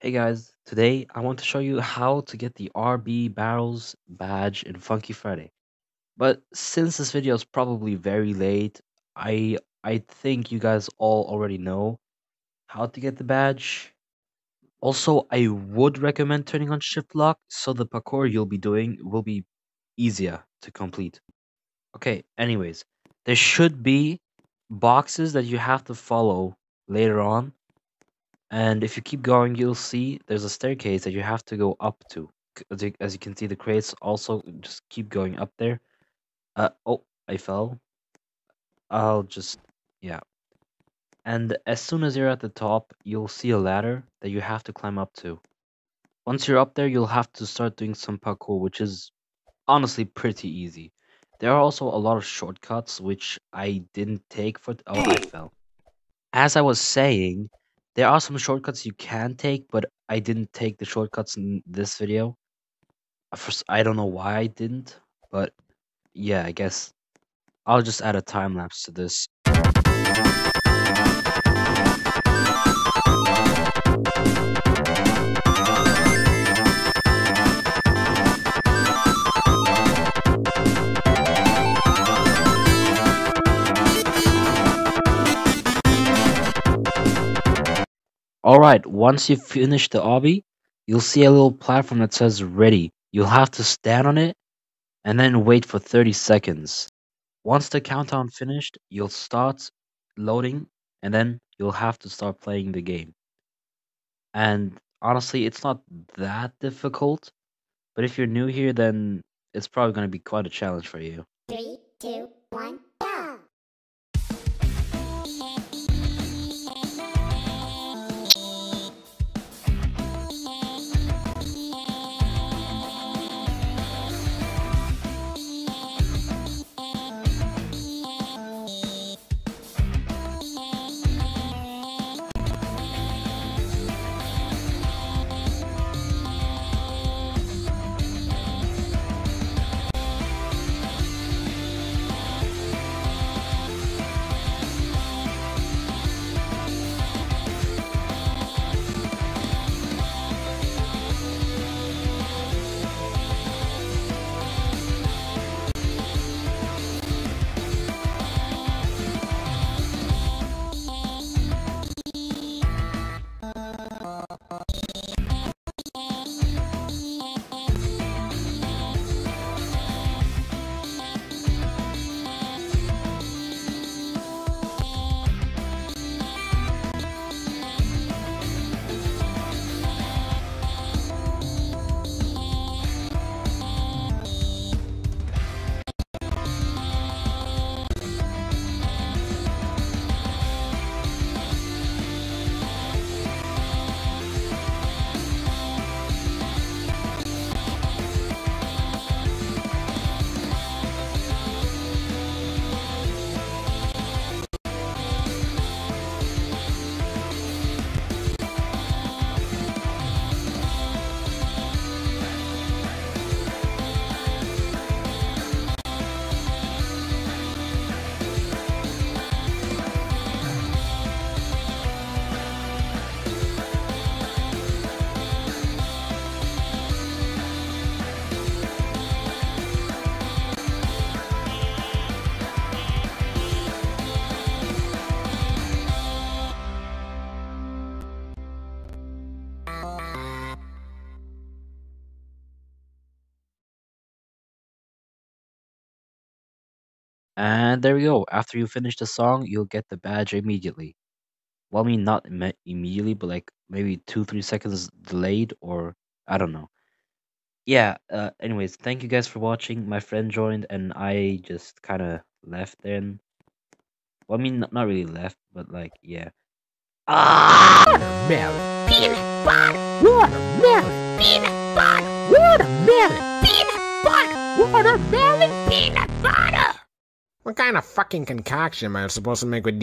Hey guys, today I want to show you how to get the RB Battles badge in Funky Friday. But since this video is probably very late, I I think you guys all already know how to get the badge. Also, I would recommend turning on shift lock so the parkour you'll be doing will be easier to complete. Okay, anyways, there should be boxes that you have to follow later on and if you keep going, you'll see there's a staircase that you have to go up to. As you, as you can see, the crates also just keep going up there. Uh oh, I fell. I'll just yeah. And as soon as you're at the top, you'll see a ladder that you have to climb up to. Once you're up there, you'll have to start doing some parkour, which is honestly pretty easy. There are also a lot of shortcuts which I didn't take for. Oh, I fell. As I was saying, there are some shortcuts you can take, but I didn't take the shortcuts in this video. First, I don't know why I didn't, but yeah, I guess I'll just add a time lapse to this. Alright, once you finish the obby, you'll see a little platform that says ready. You'll have to stand on it and then wait for 30 seconds. Once the countdown finished, you'll start loading and then you'll have to start playing the game. And honestly, it's not that difficult, but if you're new here, then it's probably going to be quite a challenge for you. Three, two, one, And there we go. After you finish the song, you'll get the badge immediately. Well, I mean, not imme- immediately, but like maybe two, three seconds delayed, or I don't know. Yeah, uh, anyways, thank you guys for watching. My friend joined, and I just kind of left then. Well, I mean, not, really left, but like, yeah. Ah! Watermelon, peanut butter, watermelon, peanut butter, watermelon, peanut butter, watermelon, peanut. What kind of fucking concoction am I supposed to make with